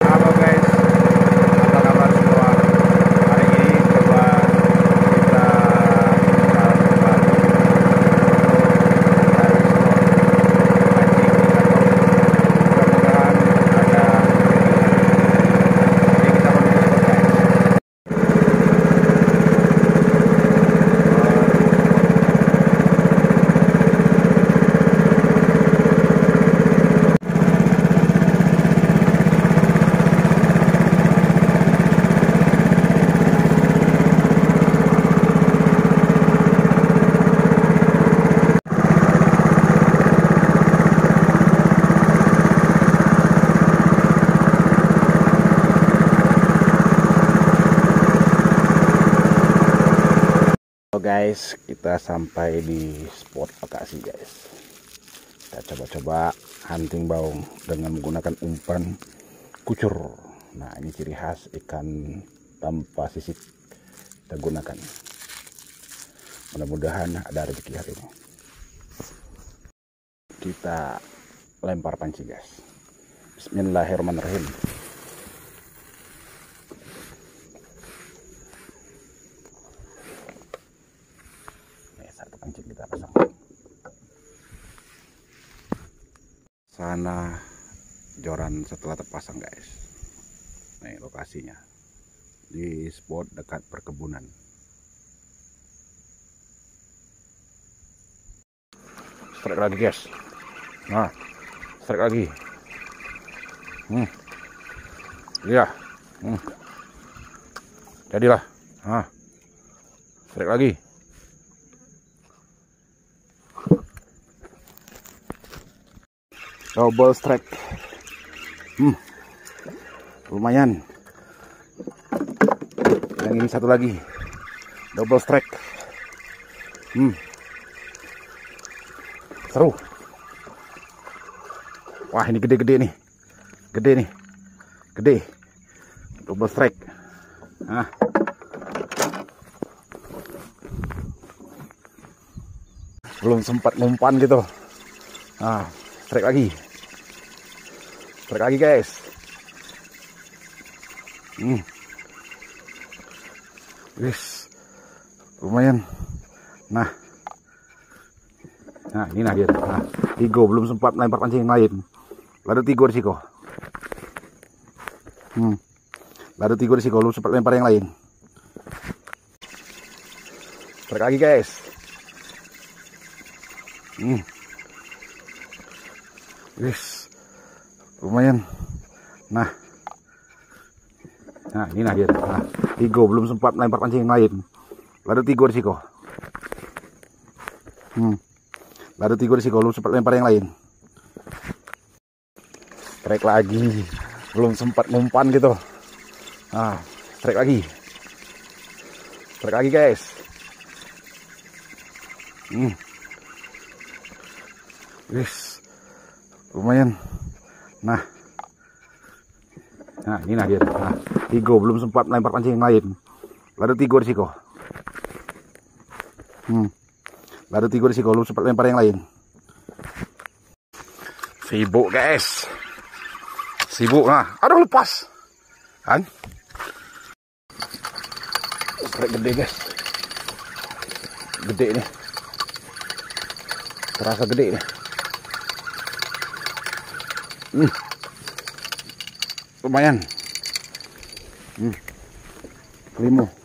Halo guys, apa kabar semua? Hari ini coba kita install kembali dari spot mancing di kantong. Mudah-mudahan ada Jadi kita menuju spot guys. Guys, kita sampai di spot lokasi guys. Kita coba-coba hunting baung dengan menggunakan umpan kucur. Nah ini ciri khas ikan tanpa sisik kita gunakan. Mudah-mudahan ada rezeki hari ini. Kita lempar panci guys. Bismillahirrahmanirrahim. Nih, satu pancing kita pasang. Sana joran setelah terpasang guys. Nih lokasinya di spot dekat perkebunan. Strike lagi guys. Nah, strike lagi. Hmm. Iya. Hmm. Jadilah. Nah. Strike lagi. Double strike. Hmm. lumayan. Yang ini satu lagi. Double strike. Hmm. seru. Wah ini gede-gede nih. Gede nih. Gede. Double strike. Nah. Belum sempat ngumpan gitu. Nah strike lagi strike lagi guys. Hmm. Wis. Lumayan. Nah. Nah ini nah dia. Nah tigo. Belum sempat lempar pancing yang lain. Lalu tigo risiko. Hmm. Lalu tigo risiko. Belum sempat lempar yang lain. Strike lagi guys. Hmm. Wis. Lumayan. Nah. Nah, ini nah. Nah, tigo belum sempat lempar pancing yang lain. Lalu tigo risiko. Hmm. Lalu tigo risiko belum sempat lempar yang lain. Strike lagi. Belum sempat ngumpan gitu. Nah, strike lagi. Strike lagi, guys. Hmm. Wis lumayan nah. Nah ini nah dia. Nah tigo belum sempat lempar pancing yang lain. Lalu tigo risiko hmm. Lalu tigo risiko belum sempat lempar yang lain. Sibuk guys. Sibuk nah. Aduh lepas. Kan? Strike gede guys. Gede nih. Terasa gede nih Hmm. Lumayan. Hmm. Kelimo.